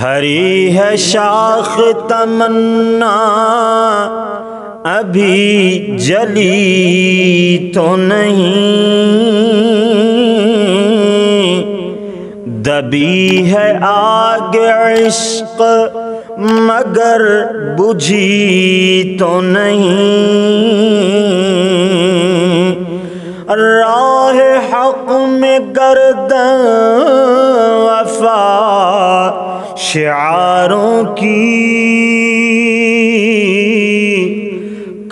हरी है शाख तमन्ना, अभी जली तो नहीं। दबी है आग इश्क, मगर बुझी तो नहीं। राह हक में गर्दन शारों की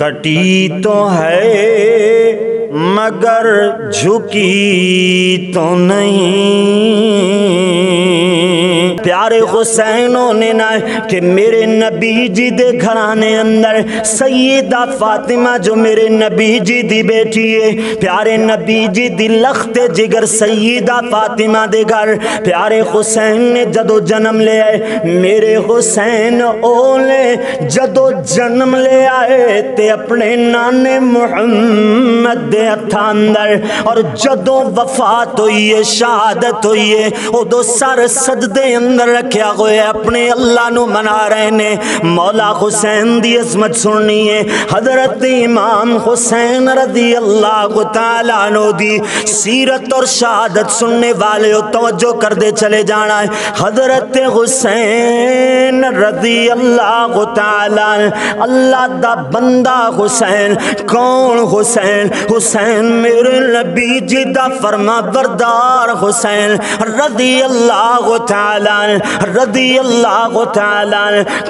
कटी तो है मगर झुकी तो नहीं। प्यारे हुसैनों ने ना कि मेरे नबी जी दे घराने अंदर, सैयदा फातिमा जो मेरे नबी जी दी बेटी है, प्यारे नबी जी दी लखते जिगर सैयदा फातिमा दे घर। प्यारे हुसैन ने जदो जन्म ले आए, मेरे हुसैन ओले जदो जन्म ले आए, ते अपने नाने मुहम्मद दे हथा अंदर और जदों वफात हुई है, शहादत हुई है, उदो सर सजदे अंदर रखा हुआ अपने अल्लाह नु मना रहे ने। मौला हुसैन दी अजमत सुननी है, हज़रत इमाम हुसैन रदी अल्लाह तआला दी सीरत और शहादत सुनने वाले हो तवज्जो कर दे चले जाना है। हज़रत हुसैन रदी अल्लाह तआला अल्लाह दा बंदा हुसैन, कौन हुसैन? हुसैन मेरे नबी जी दा फरमा बरदार हुसैन रदी अल्लाह तआला रदी अल्लाह तआला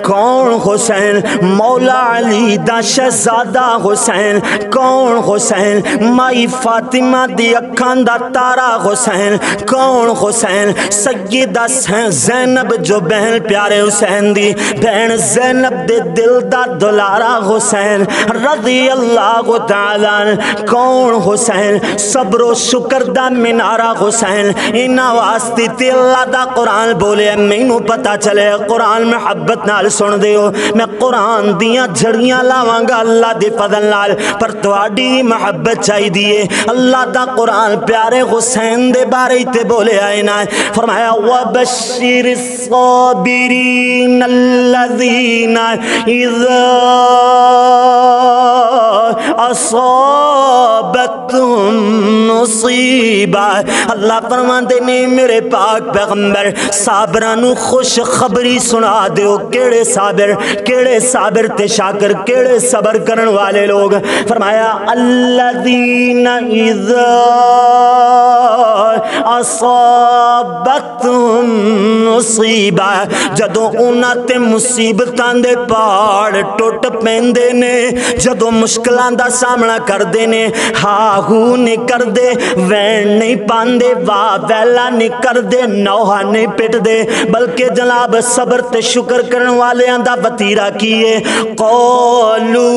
कौन हुसैन? मौला अली दा शहजादा हुसैन, कौन हुसैन? माई फातिमा दी अखां दा तारा हुसैन, कौन हुसैन? सैयदा जैनब जो बहन प्यारे हुसैन दी, बहन जैनब दे दिल दा दुलारा हुसैन रदी अल्लाह तआला कौन हुसैन, सब्रो शुक्र दा मिनारा हुसैन। इन्हां वास्ते ते अल्लाह दा कुरान बोले, मैनू पता चले, कुरान मोहब्बत नाल सुन दियो मैं कुरान दियाँ झड़ियाँ लावांगा अल्लाह दे फजल नाल, पर तुहाडी मोहब्बत चाहिदी है अल्लाह दा कुरान प्यारे हुसैन दे बारे ते बोले आए ना। फरमाया व बशिर साबिरीन अल्लज़ीना इज़ा मुसीबा अल्लाह फरमाते ने मेरे पाक पैगंबर साबरा खुश खबरी सुना दो केड़े साबिर केड़े साबिर ते शाकर केड़े सबर करन वाले लोग फरमाया अल्लाह दीना इज़ा असाबतुम मुसीबा, जदों उन्हां ते मुसीबतां दे पहाड़ टुट पैंदे ने, जदों मुश्किलां दा सामना करदे ने हा हू नहीं करदे वैन नहीं पांदे वाह वैला नहीं करदे, नौहा नहीं पिटदे, बल्कि जनाब सबर ते शुक्र दा वतीरा की है कौलू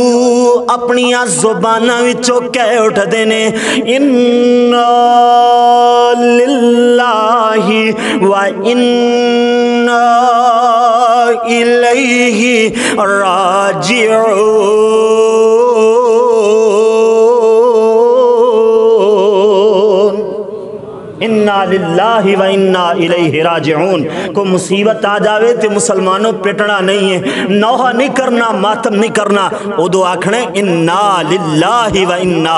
अपनियाँ जुबानां कह उठदे ने, इन्ना लिल्लाहि व इन्ना इलैहि राजिऊन इन्ना को मुसीबत आ जावे ते मुसलमानों पिटना नहीं है। नौहा नहीं करना, मातम नहीं करना। उदो आखने इन्ना व इन्ना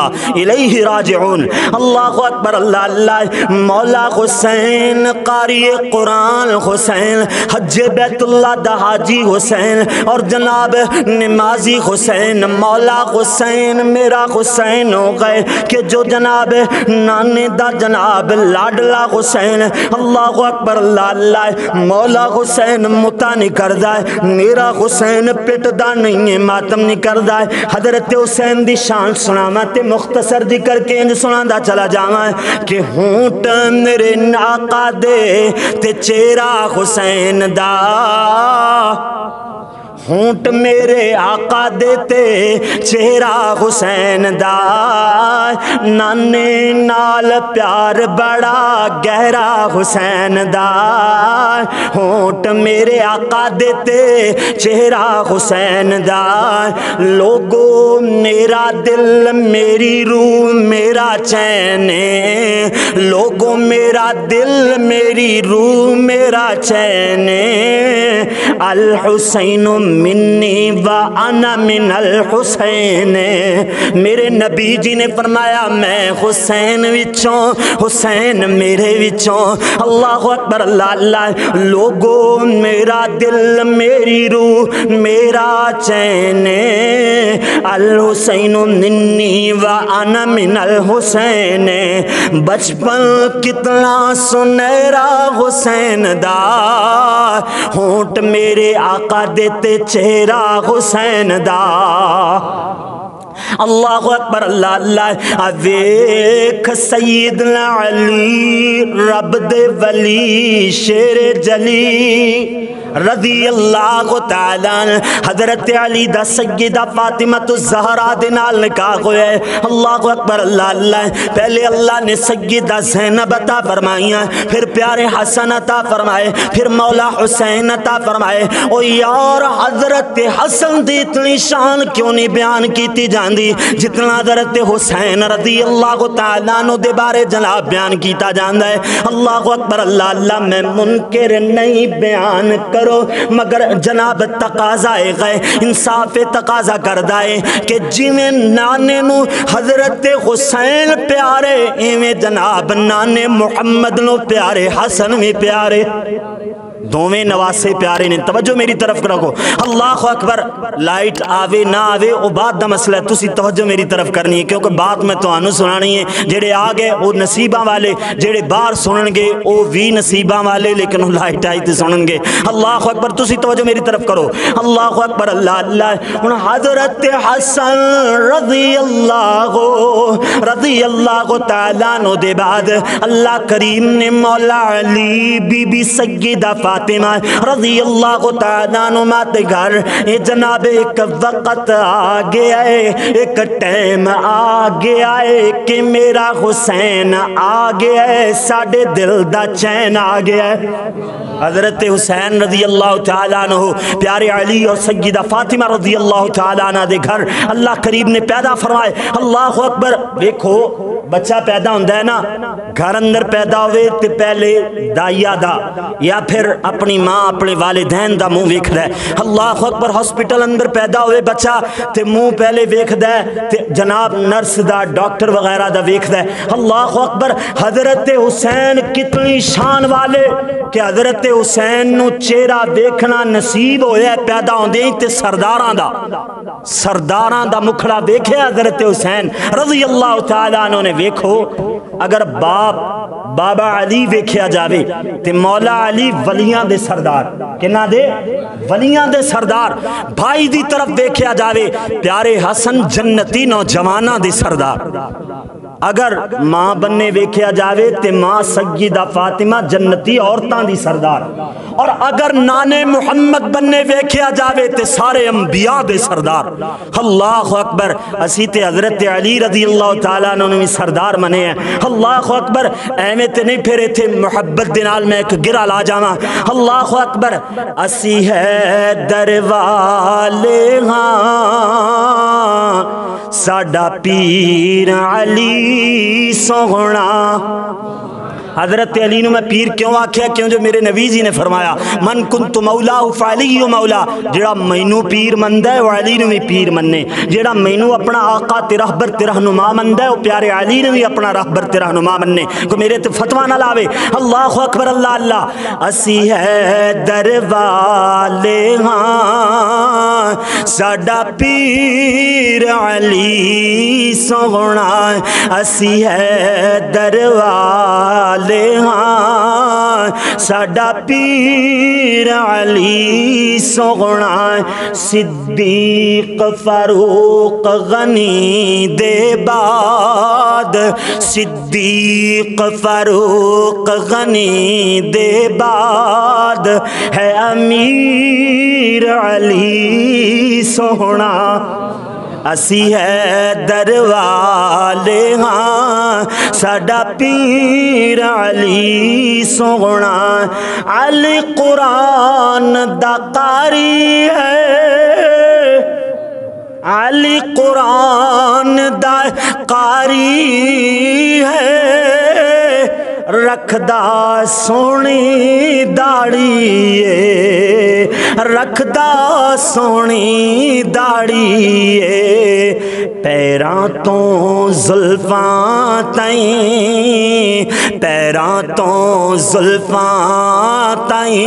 अल्लाहु अकबर, अल्लाह अल्लाह, मौला हुसैन कारी कुरान हुसैन हज बैतुल्लाह दा हाजी हुसैन, और जनाब नमाजी हुसैन, मौला हुसैन, मेरा हुसैन हो गए, कि जो जनाब नाने दा जनाब लाडला हुसैन, अल्लाह अकबर अल्लाह मौला हुसैन मुता नहीं करदा मेरा हुसैन पिटदा नहीं है, मातम नहीं करदा हज़रत हुसैन दी शान सुनावा ते मुख्तसर दी करके इंज सुनादा चला जावा कि होंठ मेरे नाका दे चेहरा हुसैन दा। होंठ मेरे आका देते, चेहरा हुसैन दा। नाने नाल प्यार बड़ा, गहरा हुसैन दा। मेरे आका देते, चेहरा हुसैन दा। लोगो, मेरा दिल, मेरी रूह, मेरा चैन। लोगो, मेरा दिल, मेरी रूह, मेरा चैन। अल हुसैन मिन्नी व अना मिन अल हुसैन। मेरे नबी जी ने फरमाया, मैं हुसैन विचों, हुसैन मेरे विचों। अल्लाह अकबर, अल्लाह, लोगो, मेरा दिल, मेरी रूह, मेरा चैन। अल हुसैन मिन्नी व अन मिन अल हुसैन। बचपन कितना सुनहरा हुसैन दा। होंठ मेरे आका देते चेहरा हुसैन दा। अल्लाह अकबर, अल्लाह अल्लाह। वेख सईद अली, रब दे वली, शेर जली रज़ी अल्लाह हज़रत अली फातिमा तो जहरा दे अल्लाह अकबर, अल्लाह पहले अल्लाह ने सैयदा ज़ैनब फरमाइया फिर प्यारे हसन अता फरमाए, फिर मौला हुसैन अता फरमाए। ओ यार, हज़रत हसन दी इतनी शान क्यों नहीं बयान की जाती जितना हज़रत हुसैन रज़ी अल्लाह को तु दे बारे जनाब बयान किया जाता है। अल्लाह को अकबर, अल्लाह अल्लाह, मैं मुनकर नहीं बयान करो, मगर जनाब तकाजा गए, इंसाफ तकाजा कर दाए कि जिमें नाने हज़रत हुसैन प्यारे, इवें जनाब नाने मुहम्मद नो प्यारे, हसन भी प्यारे। दोवें नवासे प्यारे ने तवज्जो मेरी तरफ़ रखो। अल्लाह अकबर। लाइट आवे, ना आवे वो बात का मसला है। तुम तवज्जो मेरी तरफ़ करनी है, क्योंकि बात मैं तुम्हें सुनानी है। जेडे आ गए वो नसीबा वाले, जेडे बाहर सुननगे वो भी नसीबा वाले, लेकिन लाइट आई तो सुननगे अल्लाह अकबर तुम तवज्जो मेरी तरफ़ करो। अल्लाह अकबर, अल्लाह अल्लाह। हूँ हज़रत हसन रज़ी अल्लाह रज़ी अल्लाह तला बाद अल्लाह करीम ने मौला अली, बीबी सैयदा फातिमा रज़ी अल्लाह तमाते घर। ये जनाब, एक वक़्त आ गया है एक टाइम आ गया है कि मेरा हुसैन आ गया है साढ़े दिल का चैन आ गया है हज़रत हुसैन रज़ी अल्लाह तु प्यारे अली और सैदा फातिमा रज़ी अल्लाह तला दे घर। अल्लाह करीब ने पैदा फरमाए, अल्लाह अकबर, देखो बच्चा पैदा होंगे है ना, घर अंदर पैदा हो पहले दाइया दा, या फिर अपनी माँ, अपने वालिदैन का मुँह वेखद अल्लाह अकबर, हॉस्पिटल अंदर पैदा हुए बच्चा तो मुँह पहले वेखद जनाब नर्स का डॉक्टर वगैरह का वेखद अल्लाह अकबर, हज़रत हुसैन कितनी शान वाले कि हज़रत हुसैन चेहरा देखना नसीब होया पैदा होंगे तो सरदार का सरदार का मुखड़ा वेखे हज़रत हुसैन, रज़ी अल्लाह तला ने वेखो अगर बाप, बाबा अली वेख्या जाए तो मौला अली वलिया दे सरदार। कि वलिया दे सरदार। भाई की तरफ़ वेख्या जाए प्यारे हसन जन्नती नौजवाना सरदार। अगर माँ बन्ने वेख्या जाए तो माँ सईदा फातिमा जन्नती औरतों की सरदार। और अगर नाने मुहम्मद बन्ने वेख्या जाए तो सारे अंबिया दे सरदार। अल्लाह अकबर। असी तो हज़रत अली रज़ी अल्लाह तला भी सरदार मने हैं। अल्लाह अकबर। एवें तो नहीं फिर इतने मुहब्बत के नाल मैं एक गिरा ला जावा। अल्लाह अकबर। असी है दरवाले हाँ। साडा पीर अली सोहना हज़रत अली मैं पीर क्यों आख्या? क्यों जो मेरे नबी जी ने फरमाया, मन कुन तो मौला मौला जरा मैनू पीर मंद है, वह अली भी पीर मन्ने। जरा मैनू अपना आका ते रहबर ते रहनुमा मंद है वह प्यारे अली ने भी अपना रहबर ते रहनुमा मन्ने। को मेरे ते फतवा ना लावे। अल्लाह अकबर, अल्लाह अल्लाह। असी है दरवाले हाँ साडा पीर अली सोना असी है दरवाले वाले हाँ साडा पीर अली सोना सिद्दीक फारूक गनी दे बाद सिद्दीक फारूक गनी दे बाद है अमीर अली सोना असी है दरवाले हाँ साडा पीर अली सोना। अली कुरान दाकारी है। अली कुरान दाकारी है। रखदा सोनी दाड़ी रखदा सोनी दाड़ी पैरां तो जुल्फा तई, पैरां तो जुल्फा तई,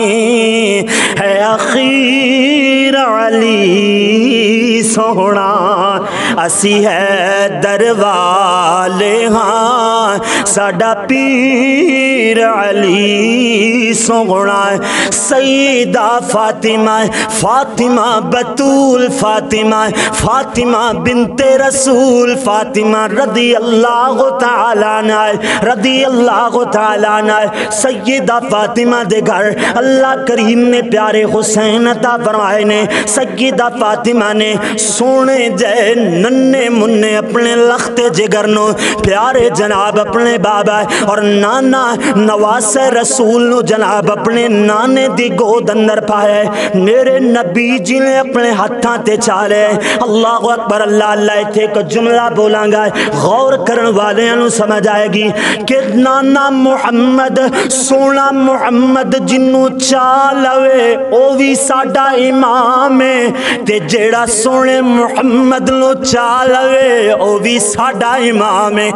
है अखीर अली सोना असी है दरवाले हाँ। साडा पीर अली सोना सईदा फातिमा फातिमा बतूल फातिमा फातिमा बिनते रसूल फातिमा रदी अल्लाह तआला रदी अल्लाह तआला सैयदा फातिमा दे घर, अल्लाह करीम ने प्यारे हुसैन अता फरमाए ने सैयदा फातिमा ने सोने जय नन्ने मुन्ने अपने लखते जिगर नो। प्यारे जनाब, अपने बाबा और नाना नवास रसूल नु जनाब, अपने नाने दी गोद अंदर पाए। मेरे नबी जी ने अपने हाथों ते चाले। अल्लाह अकबर, अल्लाह अल्लाह इतने एक जुमला बोलांगा। गौर करने वाले समझ आएगी कि नाना मुहम्मद सोना मुहम्मद जिन्नू चा लवे ओ भी साडा इमाम है ते जेड़ा सोने मुहम्मद नु चा लवे ओ भी साडा इमाम है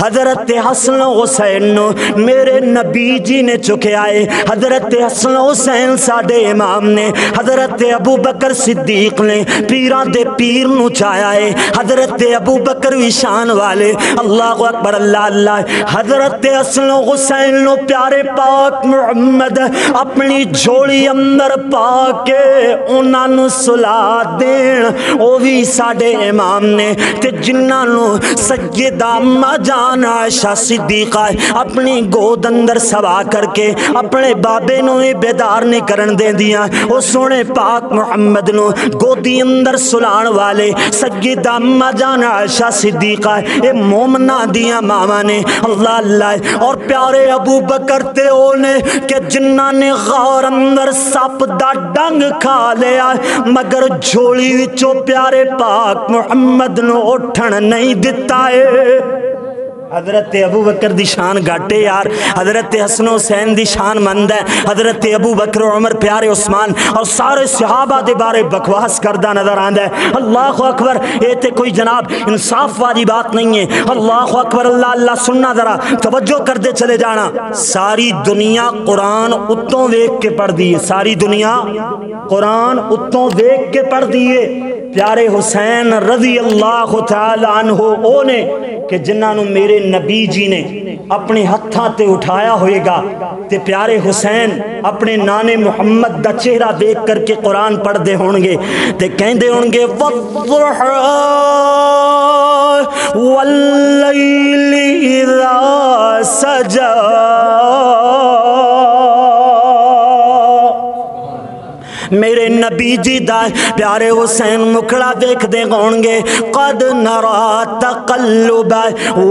हज़रत हसन हुसैन मेरे नबी जी ने चुके आए हज़रत हसन हुसैन साडे इमाम ने, हज़रत अबू बकर सिद्दीक ने पीर दे पीर नु चाया है। हज़रत अबू बकर भी शान वाले, अल्लाह अकबर, अल्लाह अल्लाह। हज़रत हसन हुसैन नु प्यारे पाक मुहम्मद अपनी झोली अंदर पा के उन्होंने सुला देन। वो भी साडे इमाम ने, ते जिन्होंने सज्जेदा जान जान आयशा सिद्दीका अपनी गोद अंदर सवा करके अपने बाबे नु बेदार नहीं करन देंदियाँ। ओ सोने पाक मुहम्मद नु गोदी अंदर सुलाण वाले सज्जिदा अम्मा जान आयशा सिद्दीका ए मोमना दियाँ मावा ने, अल्लाह अल्लाह, और प्यारे अबू बकर ते ओने के जिन्ना ने गौर अंदर सप दा डंग खा लिया मगर झोली प्यारे पाक मुहम्मद नु उठन नहीं दिता है। हज़रत अबू बकर दी शान घाटे यार। हज़रत हसन हुसैन दी शान मंद है। हज़रत अबू बकर उमर प्यारे उस्मान और सारे सहाबा के बारे बकवास करता नज़र आंदा है। अल्लाह अकबर, ये तो कोई जनाब इंसाफ वाली बात नहीं है। अल्लाह अकबर, अल्लाह अल्लाह, सुनना जरा। तवज्जो करते चले जाना। सारी दुनिया कुरान उत्तों वेख के पढ़ दी है। सारी दुनिया कुरान उत्तों वेख के पढ़ दी है। प्यारे हुसैन रज़ी अल्लाह तहो ने कि जिन्होंने मेरे नबी जी ने अपने हथा ते उठाया होएगा, ते प्यारे हुसैन अपने नाने मुहम्मद का चेहरा देख करके कुरान पढ़ते होंगे ते कहते होंगे सजा। मेरे नबी जी दा प्यारे हुसैन मुखड़ा देखते होंगे कद नरा तकल्लुब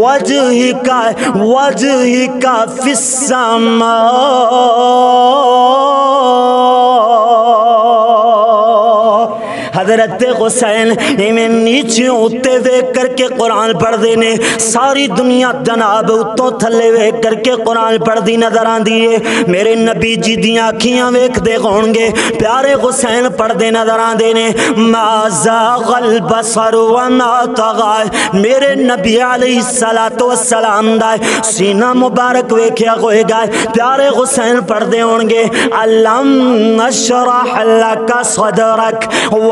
वजहिका वजहिका फिस्समा हज़रत हुसैन इवें नीचे उत्ते वेख करके कुरान पढ़ते ने। सारी दुनिया जनाब उत्तों थले वेख करके कुरान पढ़ती नज़र आती है। मेरे नबी जी दियाँ अखियाँ वेखते होंगे प्यारे हुसैन पढ़ते नज़र आते ने। माजा गल बसर मेरे नबी अली सलातो सलाम दा सीना मुबारक वेख्या होएगा। प्यारे हुसैन पढ़ते होंगे अलम नशरह लक सदरक। व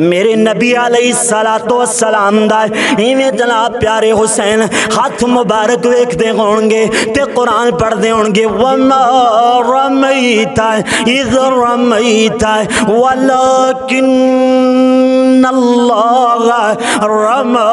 मेरे नबी सलातो सलाम इवें जनाब प्यारे हुसैन हाथ मुबारक वेखते होंगे ते कुरान पढ़ते होंगे वमा रमईता इज रमईता वलकिन अल्लाह रमा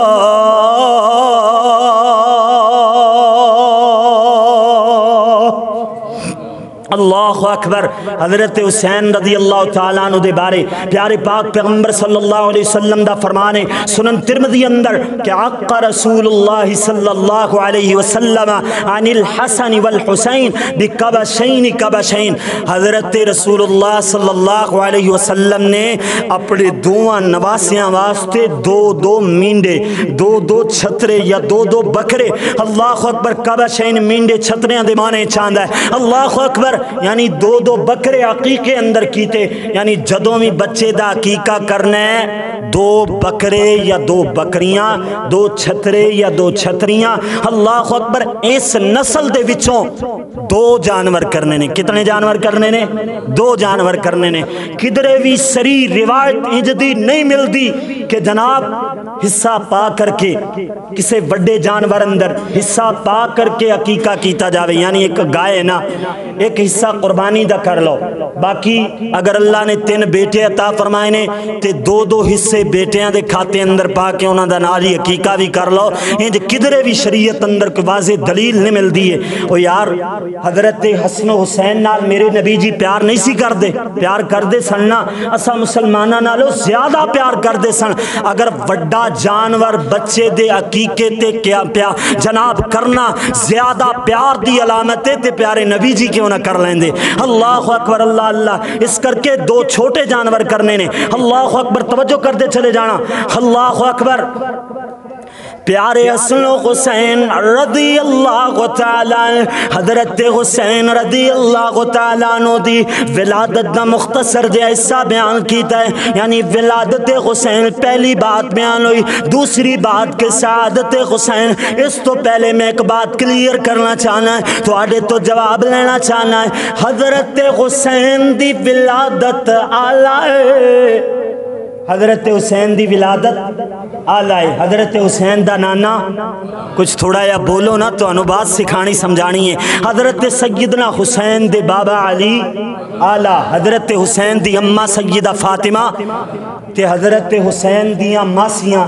अल्लाह अकबर हज़रत हुसैन रज़ी अल्लाह तु दे बारे प्यारे पाक पैगंबर सल्लल्लाहु अलैहि वसल्लम दा फरमाने सुनन तिरमिजी अंदर कि आका रसूलुल्लाह सल्लल्लाहु अलैहि वसल्लम अनिल हसन वल हुसैन बिकबशैन कबशैन हज़रत रसूलुल्लाह सल्लल्लाहु अलैहि वसल्लम ने अपने दोवां नवासियाँ वास्ते दो दो मींडे दो दो छतरे या दो दो बकरे अल्लाह अकबर कबशैन मींडे छतरियाँ दे माने चांदा है अल्लाह अकबर यानी दो दो बकरे अकीके अंदर कीते, यानी जदों भी बच्चे का अकीका करना है, दो बकरे या दो बकरियाँ, दो छतरे या दो छतरियाँ, अल्लाह अकबर इस नस्ल के विचों दो जानवर करने ने। कितने जानवर करने ने? दो जानवर करने ने। किधरे भी सरी रिवायत इंजदी नहीं मिलती कि जनाब हिस्सा पा करके किसी बड़े जानवर अंदर हिस्सा पा करके अकीका किया जाए यानी एक गाय ना, एक हिस्सा कुर्बानी का कर लो। बाकी अगर अल्लाह ने तीन बेटे अता फरमाए ने तो दो दो हिस्से बेटिया के खाते अंदर पा के उन्होंने नाल ही अकीका भी कर लो। इंज किधरे भी शरीयत अंदर वाजे दलील नहीं मिलती है। वो यार हज़रत हसन हुसैन नाल मेरे नबी जी प्यार नहीं सी करते प्यार करते सन ना, असा मुसलमाना नालों ज़्यादा प्यार करते सन। अगर वड्डा जानवर बच्चे दे अकीके ते क्या प्या जनाब करना, ज़्यादा प्यार की अलामत है तो प्यारे नबी जी क्यों ना कर लेंदे? अल्लाह अकबर, अल्लाह अल्लाह। इस करके दो छोटे जानवर करने ने। अल्लाह अकबर, तवज्जो करते चले जाना। अल्लाह अकबर। प्यारे असल हुसैन रदी अल्लाह हज़रत हुसैन रदी अल्लाह दी विलादत का मुख्तसर जो हिस्सा बयान किया है। यानी विलादत हुसैन पहली बात बयान हुई, दूसरी बात के शहादत हुसैन, इस तो पहले मैं एक बात क्लियर करना चाहना है थोड़े तो जवाब लेना चाहना है। हज़रत हुसैन दी विलादत आला है। हज़रत हुसैन की विलादत। आलाए हज़रत हुसैन का नाना। कुछ थोड़ा या बोलो ना तो बात सिखानी, समझानी है। हज़रत सैदना हुसैन दे बाबा अली। आला, हज़रत हुसैन दी अम्मा सैदा फातिमा। ते हज़रत हुसैन दियाँ मासियाँ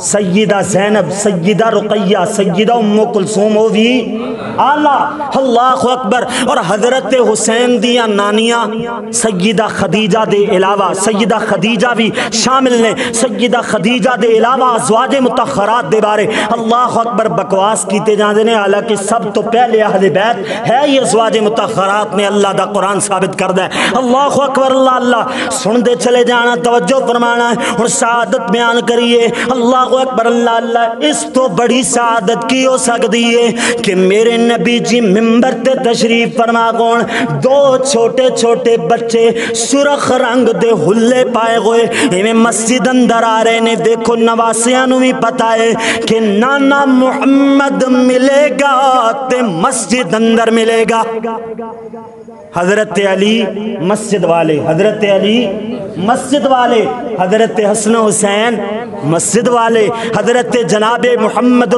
सैदा जैनब सैदा रुकैया सैदा उम्मो कुलसूम, वो भी। आला, अल्लाह अकबर। और हज़रत हुसैन दियाँ नानियाँ सैदा खदीजा दे अलावा सैदा खदीजा भी शामिल ने सैदा खदीजा के अलावा अजवाज मुतखरात के बारे। अल्लाह अकबर बकवास किए जाते हैं हालाँकि सब तो पहले अहले बैत है ही अजवाज मुतखरात ने अल्लाह का कुरान साबित कर है। अल्लाह अकबर, अल्लाह अल्लाह। सुनते चले जाना, तवज्जो फरमाना, और शहादत बयान करिए। अल्लाह अकबर, अल्लाह अल्लाह। इस तो बड़ी शहादत की हो सकती है कि मेरे नबी जी मिम्बर ते तशरीफ़ फरमा कौन? दो छोटे छोटे बच्चे सुरख रंग दे हुल्ले पाए हुए। इवें मस्जिद अंदर आ रहे ने देखो नवासिया भी पता है कि नाना मुहम्मद मिलेगा ते मस्जिद अंदर मिलेगा। हज़रत अली मस्जिद वाले, हज़रत अली मस्जिद वाले, हज़रत हसन हुसैन मस्जिद वाले, हज़रत जनाब मोहम्मद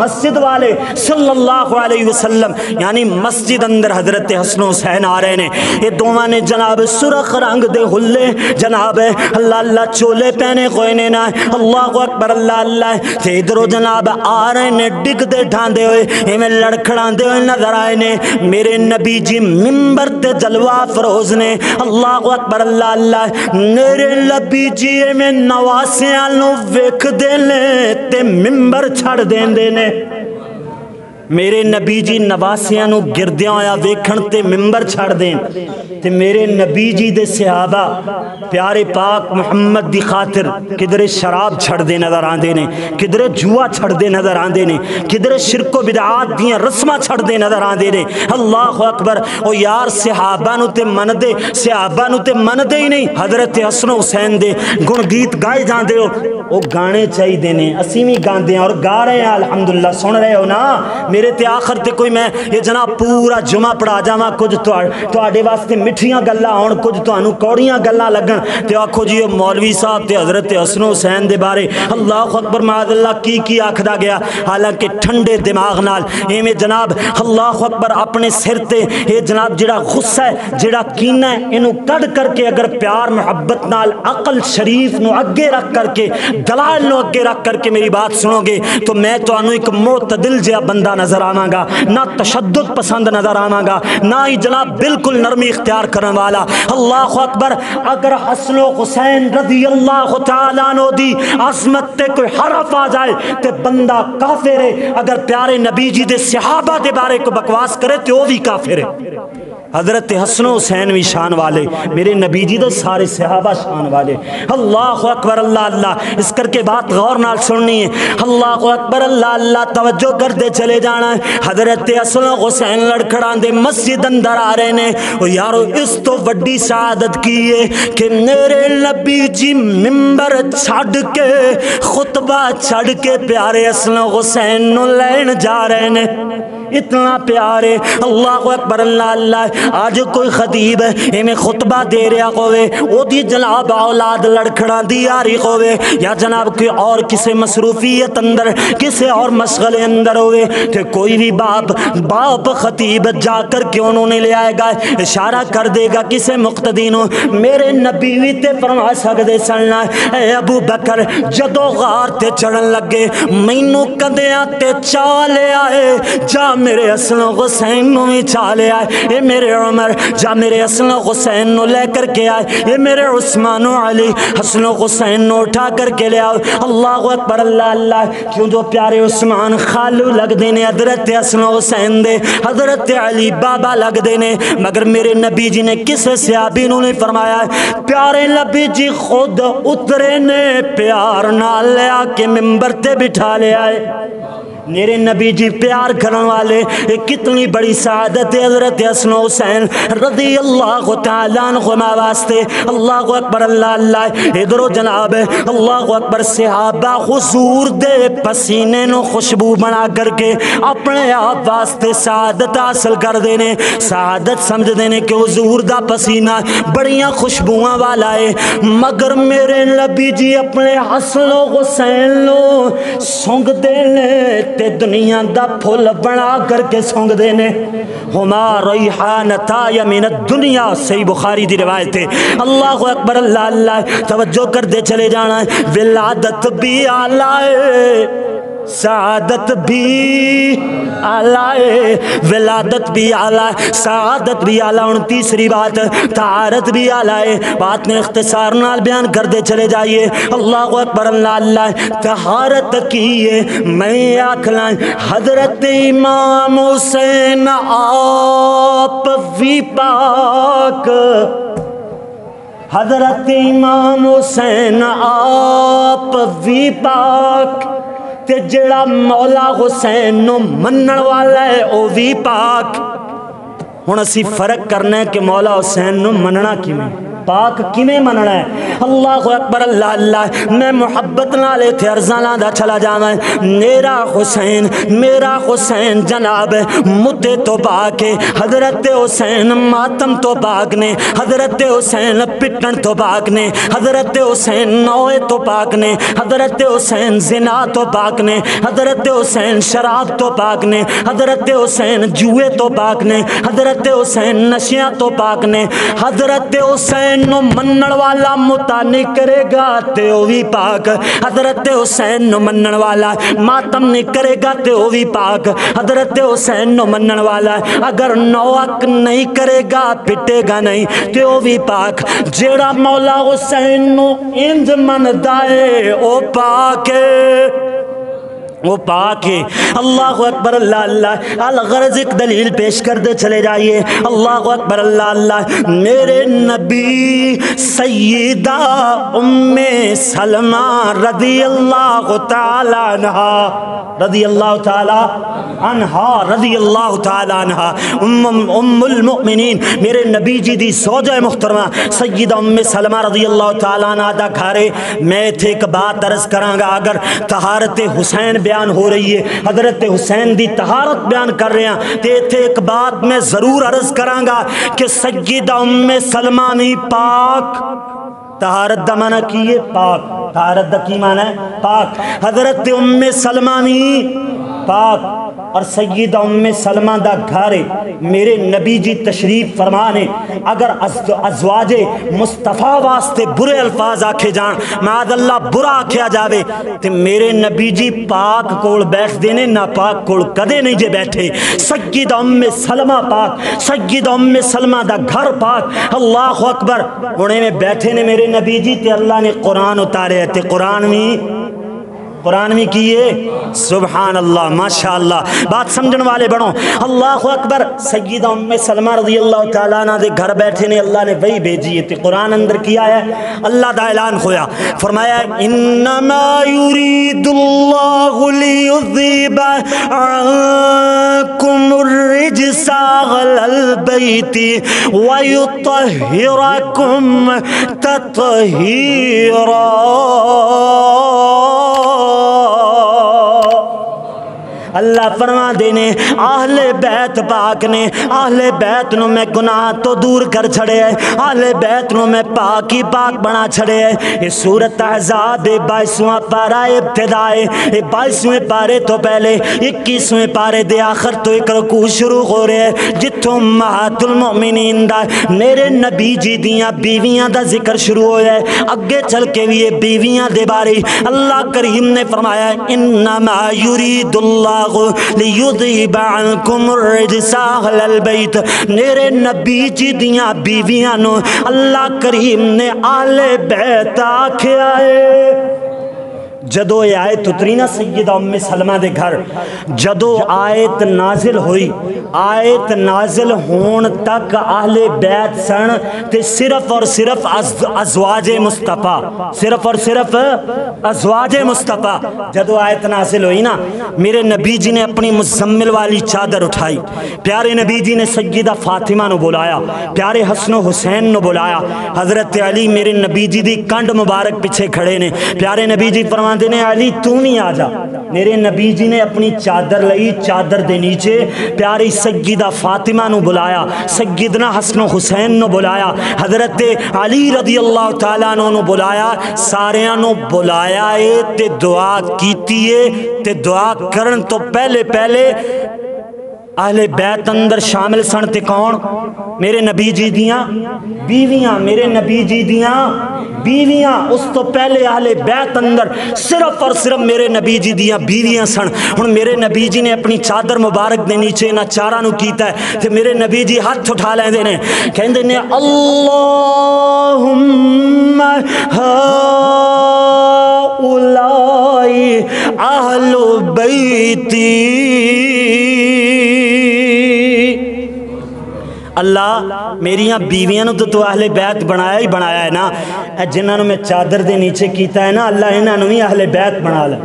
मस्जिद वाले सल्लल्लाहु अलैहि वसल्लम, यानी मस्जिद अंदर हज़रत हसन हुसैन आ रहे ने ये दोवां ने जनाब सुरख रंग दे हुल्ले, जनाब, अल्लाह अल्लाह चोले पहने कोई ने ना, अल्लाह अकबर, अल्लाह अल्लाह। ते इधरों जनाब आ रहे ने डिगदे ढांदे हुए, इवें लड़खड़ाते हुए नज़र आए ने मेरे नबी जी मिंबर ते जलवा फरोज ने, अल्लाह अकबर, अल्लाह अल्लाह, मेरे लबी जी में नवासिया ने ते मिंबर छड़ देंदे ने। मेरे नबी जी नवासिया गिरद्या होया वेखण ते मिंबर छड़ देन। ते मेरे नबी जी दे सहाबा, प्यारे पाक मुहम्मद दी खातिर किधरे शराब छड़दे नज़र आते ने, किधरे जुआ छड़दे नज़र आते ने, किधरे शिरको बिदात दियाँ रस्म छड़दे नज़र आते ने। अल्लाह अकबर, ओ यार सहाबा ते मनदे, सहाबा ते मनदे ही नहीं, हज़रत हसन हुसैन दे गुण गीत गाए जाते हो। वो गाने चाहिए ने, असी भी हैं और गा रहे हैं अलहमदुल्ला सुन रहे हो ना मेरे ते आखिर ते कोई मैं, ये जनाब पूरा जुमा पढ़ा जावा, कुछ थोड़े वास्ते मिठिया गल्लां आउण कुछ तुहानू कौड़ियाँ गल्लां लगन। ते आखो जी मौलवी साहब ते हज़रत हसन हुसैन दे बारे, अल्लाह अकबर मादल्ला की की आखदा गया? हालाँकि ठंडे दिमाग नाल इवें जनाब, अल्लाह अकबर अपने सिर ते ये जनाब जेड़ा गुस्सा है जेड़ा कीना है, इनू कढ़ करके अगर प्यार, मुहब्बत नाल, अकल, शरीफ नु अगे रख करके, दलाल नु अगे रख करके मेरी बात सुनोगे तो मैं तो एक मोतदिल जहा बंदा नज़र नज़र आना गा ना तशद पसंद नज़र आना गा ना ही जनाब बिल्कुल नरमी इख्तियार करने वाला। अल्लाह अकबर, अगर हसनो हुसैन रज़ी अल्लाह तनो दी अजमत ते कोई हरफ आ जाए तो बंदा काफिर है। अगर प्यारे नबी जी दे सहाबा के बारे को बकवास करे तो वह भी काफिर है। हज़रत हसन हुसैन भी शान वाले, मेरे नबी जी तो सारे सहाबा शान वाले। अल्लाह अकबर, अल्लाह अल्लाह, इस करके बात गौर नाल सुननी है। अल्लाह अकबर, अल्लाह अल्लाह, तवज्जो करते चले जाना है। हज़रत हसन हुसैन लड़खड़ाते मस्जिद अंदर आ रहे ने यारो, इस तो वड्डी शहादत की है कि मेरे नबी जी मिंबर छड़ के, खुतबा छड़ के प्यारे हसन हुसैन लैन जा रहे ने इतना प्यार है अल्लाह अकबर, अल्लाह अल्लाह। आज कोई खतीब इवें खुतबा दे रहा होवे, ओदी जनाब औलाद लड़खड़ा दी आ रही होवे। या जनाब, कोई और किसी मसरूफियत अंदर, किसी और मशगले अंदर होवे? तो कोई भी बाप बाप खतीब जाकर क्यों उन्होंने ले आएगा? इशारा कर देगा, किसे मुख्तदी मेरे नबी भी ते फरमा सकते सनना अबू बकर, जदों गार ते चढ़न लगे, मैनू कंदिया ते चा ले आए, जा मेरे हसन हुसैन भी चा लिया ये मेरे उमर, जा मेरे हसन हुसैन लेकर के आए। ये मेरे उस्मान अली हसन हुसैन उठा करके ले आओ। अल्लाह अकबर, अल्लाह अल्लाह। क्यों जो प्यारे उस्मान खालू लगते ने हज़रत हसन हुसैन दे? हज़रत अली बाबा लगते ने। मगर मेरे नबी जी ने किसे सियाबी ने फरमाया? प्यारे नबी जी खुद उतरे ने, प्यार ना लिया के मिम्बर ते बिठा लिया है मेरे नबी जी प्यार करने वाले, ये कितनी बड़ी शहादत है हज़रत हसन हुसैन रदी अल्लाह तुमा वास्ते। अल्लाह अकबर, अल्लाह अल्लाह। इधरो जनाब, अल्लाह अकबर सहाबा हुजूर दे पसीने नो खुशबू बना करके अपने आप वास्ते शहादत हासिल कर देने शहादत समझते हैं कि हजूर का पसीना बड़िया खुशबुआ वाला है। मगर मेरे नबी जी अपने हसन हुसैन नो सुंगते ने ते दुनिया का फुल बना करके सौंगते ने। हुमा रिहान तायमिन दुनिया, सही बुखारी की रिवायत है। अल्लाह अकबर, अल्लाह अल्लाह, तवज्जो करते चले जाना विलादत भी आला है। सादत भी आला है विलादत भी आला है सादत भी आला और तीसरी बात, तारत भी आला है बात में इख्तसार नाल बयान करते चले जाइए। अल्लाह अकबर, अल्लाह तहारत की है मैं आखला हज़रत इमाम हुसैन आप भी पाक। हज़रत इमाम हुसैन आप भी पाक। जड़ा मौला हुसैन मन वाला है वह भी पाक हूँ असी फ़र्क करना है कि मौला हुसैन मनना किमें पाक किमें मनना है? अल्लाह अकबर, अल्लाह अल्लाह। मैं मुहब्बत नाल इतने अर्जा लादा चला जावा। मेरा हुसैन मेरा हुसैन जनाब, मुद्दे तो पाके हज़रत हुसैन मातम तो पाक ने। हज़रत हुसैन पिटन तो पाक ने। हज़रत हुसैन नौए तो पाक ने। हज़रत हुसैन जिना तो पाक ने। हज़रत हुसैन शराब तो पाक ने। हज़रत हुसैन जुए तो पाक ने। हज़रत हुसैन नशिया तो पाक ने। हज़रत हुसैन हुसैन मन वाला मुता नहीं करेगा तो भी पाक हज़रत हुसैन मन वाला मातम नहीं करेगा तो भी पाक हज़रत हुसैन मन वाला अगर नौक नहीं करेगा पिटेगा नहीं तो भी पाक जेड़ा मौला हुसैन इंज मनदा है ओ पाक वो पाक है। अल्लाह अकबर, अल्लाह अल्लाह। अलगरज एक दलील पेश कर दे चले जाइए। अल्लाह अकबर, अल्लाह अल्लाह। मेरे नबी सैदा उम्मे सलमा रदी अल्लाह ताला रदी अल्लाह अनहा। रदी अल्लाह उम्मुल मुमिनीन, मेरे नबी जी दी सौजा मुहतरमा सैदा उम्मे सलमा रदी अल्लाह ताला दा घर। मैं इथे एक बात अर्ज़ करांगा, अगर तहारत हुसैन बयान हो रही है। हज़रत हुसैन की तहारत बयान कर रहे हैं। तो इतने एक बात मैं ज़रूर अर्ज़ करा कि सैयदा उम्मे सलमा नहीं पाक। तहारत का माना की है? पाक। तहारत का की माना है? पाक। हज़रत उम्मे सलमा नहीं पाक। और सैयद उम्म सलमा दा घर मेरे नबी जी तशरीफ़ फरमा ने अगर अजवाजे मुस्तफ़ा वास्ते बुरे अल्फाज आखे जान माद अल्लाह बुरा आख्या जावे तो मेरे नबी जी पाक कोल बैठते ने, ना पाक कोल कदे नहीं जे बैठे। सैयद उम्म सलमा पाक, सैयद उम्म सलमा दा घर पाक, अल्लाह अकबर। में बैठे ने मेरे नबी जी ते अल्लाह ने कुरान उतारे ते कुरान में कुरान भी किए सुबहान अल्लाह माशा बात समझने वाले बनो अल्लाह अकबर सैद उम्म सलमा रज़ी अल्लाह तला घर बैठे ने अल्लाह ने वही भेजी है। कुरान अंदर किया है। अल्लाह का ऐलान होया। फरमाया इन्नमा अल्लाह फरमा देने आहले बैत पाक ने, आहले बैत नु मैं गुनाह तो दूर कर छड़े है आहले बैत नु मैं पाक ही पाक बना छड़े है ये सूरत ए बाईसवां पारा इब्तिदाए ये बाईसवें पारे तो पहले, इक्कीसवें पारे दे आखिर तो एक रकू शुरू हो रहे है जिथों महातुल मोमिनीन दा मेरे नबी जी दियाँ बीवियाँ दा ज़िक्र शुरू होया है अगे चल के भी ये बीवियाँ दे बारे, अल्लाह करीम ने फरमाया इन्नमा युरीदुल्लाह मेरे नबी जी दियाँ बीवियाँ अल्लाह करीम ने आले बैत आख्या है जदों आयत उतरी ना सैयदा उम्मे सलमा दे घर, जदों आयत नाजिल हुई, आयत नाजिल होन तक आहले बैत सन ते सिर्फ़ और सिर्फ़ अजवाज मुस्तफ़ा, सिर्फ़ और सिर्फ़ अजवाज मुस्तफ़ा। जदों आयत नाजिल हुई ना, मेरे नबी जी ने अपनी मुजम्मिल वाली चादर उठाई। प्यारे नबी जी ने सैयदा फातिमा नु बुलाया, प्यारे हसन हुसैन नु बुलाया। हज़रत अली मेरे नबी जी दी कंड मुबारक पिछे खड़े ने। प्यारे नबी जी फरमा फरमाते ने अली तू नहीं आ जा। मेरे नबी जी ने अपनी चादर लई, चादर के नीचे। प्यारी सगीदा फातिमा नु बुलाया सगीदना हसन हुसैन नु बुलाया, हज़रत अली रदी अल्लाह तला नु बुलाया। सारिया बुलाया ए ते दुआ की ते दुआ करन तो पहले पहले आहले बैत अंदर शामिल सन ते कौन? मेरे नबी जी दियाँ बीवियाँ, मेरे नबी जी दियाँ बीवियाँ। उस तो पहले आहले बैत अंदर सिर्फ़ और सिर्फ़ मेरे नबी जी दियाँ बीवियाँ सन। हूँ मेरे नबी जी ने अपनी चादर मुबारक के नीचे इन्होंने चारा किया तो मेरे नबी जी हाथ उठा लेंगे ने। कहते ने अल्लाह आहलो बैती अल्लाह मेरिया बीविया तो तू आहले बैत बनाया ही बनाया है ना। जिन्होंने मैं चादर के नीचे किया है ना, अल्लाह इन्होंने भी आहले बैत बना ले।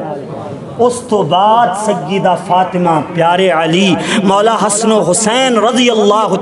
उस तो बाद सगीदा फातिमा प्यारे अली, मौला हसन हुसैन रज़ी अल्लाह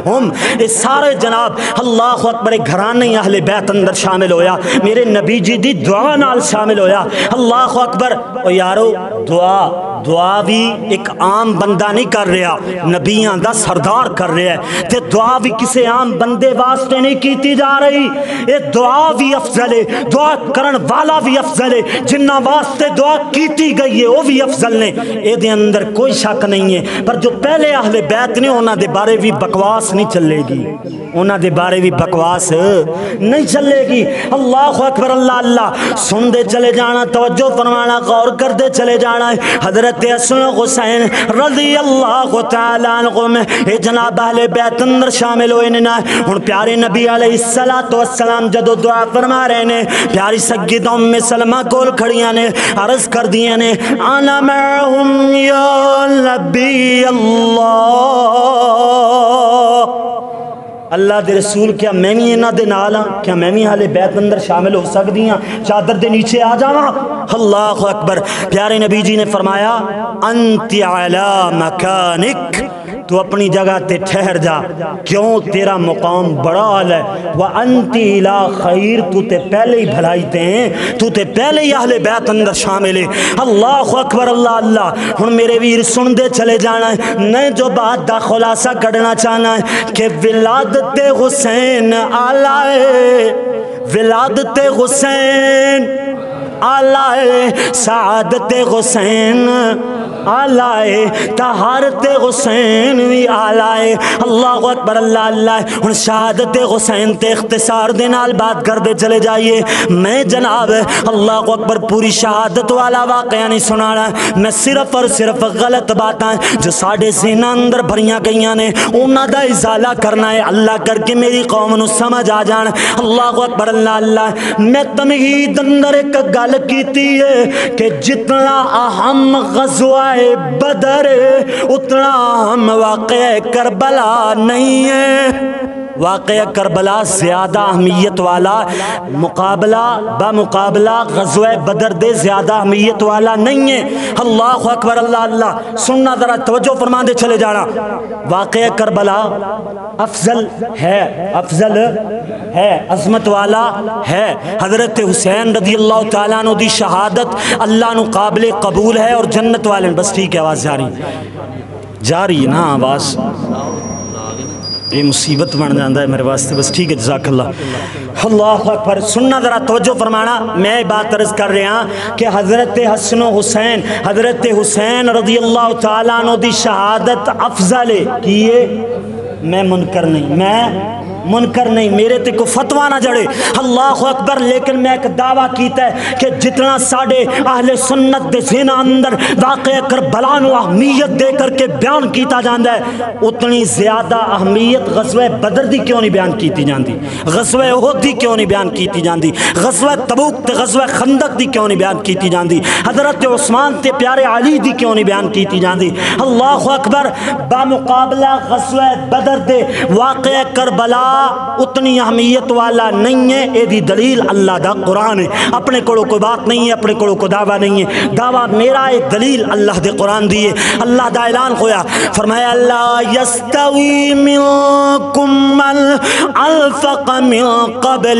तुम ये सारे जनाब अल्लाह अकबर घराने अहले बैत अंदर शामिल होया, मेरे नबी जी की दुआ नाल शामिल होया। अल्लाह अकबर, ओ यारो दुआ दुआ भी एक आम बंदा नहीं कर रहा। नबिया का सरदार कर रहा है। तो दुआ भी किसी आम बंदे वास्ते नहीं की जा रही। ये दुआ भी अफजल है। दुआ करन वाला भी अफजल है। जिन्ना वास्ते दुआ की गई है वह भी अफजल ने। ये अंदर कोई शक नहीं है। पर जो पहले आहले बैत ने उन्होंने बारे भी बकवास नहीं चलेगी। उन्होंने बारे भी बकवास नहीं चलेगी। अल्लाह अकबर, अल्लाह अल्लाह। सुनते चले जाना, तवज्जो फरमाना, गौर करते चले जाना हज़रत हज़रत हसन हुसैन रज़ी अल्लाह तु में जनाब अहले बैत अंदर शामिल हुए ने हूँ प्यारे नबी असलाम जदों दुआ फरमा रहे ने प्यारी सगीदों में सलमा कोल खड़िया ने अर्ज़ कर दिया ने आना मैं या नबी अल्लाह अल्लाह के रसूल, क्या मैं भी इन्हों के नाल हाँ क्या मैं भी हाले बैत अंदर शामिल हो सकती हाँ चादर के नीचे आ जावा? अल्लाह अकबर। प्यारे नबी जी ने फरमाया अंत्याला मकानिक तू अपनी जगह ते ठहर जा। क्यों? तेरा मुकाम बड़ा आल है। वह अंतीला खैर, तू ते पहले ही भलाई ते तू ते पहले ही आहले बैत अंदर शामिल है। अल्लाह अकबर, अल्लाह अल्लाह। हूँ मेरे वीर सुनते चले जाना है। मैं जो बात का खुलासा करना चाहना है कि विलादत हुसैन आला विलादत हुसैन आला है। सादत हुसैन आला है तहारत हुसैन भी आला है अल्लाह अकबर, अल्लाह अल्लाह। हूँ शहादत हुसैन ते इख्तिसार दे बात करते चले जाइए। मैं जनाब, अल्लाह अकबर, पूरी शहादत वाला वाकया नहीं सुनाना। मैं सिर्फ़ और सिर्फ़ गलत बात जो साढ़े सीना अंदर भरिया गई ने उन्होंने इजाला करना है। अल्लाह करके मेरी कौम न समझ आ जान अल्लाह अकबर, अल्लाह अल्लाह। मैं तमहीद अंदर एक गल की जितना अहम गजवाए बदर उतना हम वाक़ करबला नहीं है। वाक़ करबला ज़्यादा अहमियत वाला, मुकाबला बमुकाबला गजव बदर दे ज़्यादा अहमियत वाला नहीं है। अल्लाह अकबर, अल्लाह अल्लाह। सुनना ज़रा तवज्जो फरमा दे चले जाना। वाक़ करबला अफजल है अफजल है, अजमत वाला है। हज़रत हुसैन रदी अल्लाह तु दी शहादत अल्लाह काबिल कबूल है और जन्नत वाले बस ठीक है, आवाज़ जा रही जा रही है ना आवाज़। ये मुसीबत बन जाता है मेरे वास्ते। बस ठीक है जजाकल्ला अल्लाह अकबर। सुनना ज़रा तवज्जो फरमाना। मैं बात अर्ज़ कर रहा कि हज़रत हसन हुसैन, हज़रत हुसैन रज़ी अल्लाह तला शहादत अफजल किए मैं मुनकर नहीं, मैं मुनकर नहीं, मेरे ते को फतवा ना जड़े। अल्लाह अकबर, लेकिन मैं एक दावा किया है कि जितना साढ़े आहले सुन्नत दे सेना अंदर वाक़ कर बलान अहमियत दे करके बयान किया जाता है, उतनी ज़्यादा अहमियत गजवे बदर की क्यों नहीं बयान की जाती गजवे ओहद की क्यों नहीं बयान की जाती गजवे तबूक ते गजवे खंदक की क्यों नहीं बयान की जाती हज़रत उस्मान ते प्यारे अली की क्यों नहीं बयान की जाती अल्लाह अकबर, बामुकाबला गजवे बदर दे वाक़ कर बला उतनी अहमियत वाला नहीं है यदि दलील अल्लाह का कुरान है अपने को कोई बात नहीं है अपने को कोई दावा नहीं है दावा मेरा एक दलील अल्लाह के कुरान दी है अल्लाह का ऐलान होया फरमाया अल्लाह यस्तवी मिनकुम अल्फक मिन क़ब्ल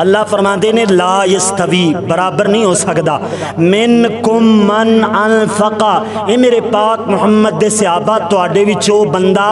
अल्लाह फरमाते ने ला यस्तवी, बराबर नहीं हो सकता मिन कुम मन अनफका। ये मेरे पाक मुहम्मद दे सहाबा थोड़े विचों बंदा,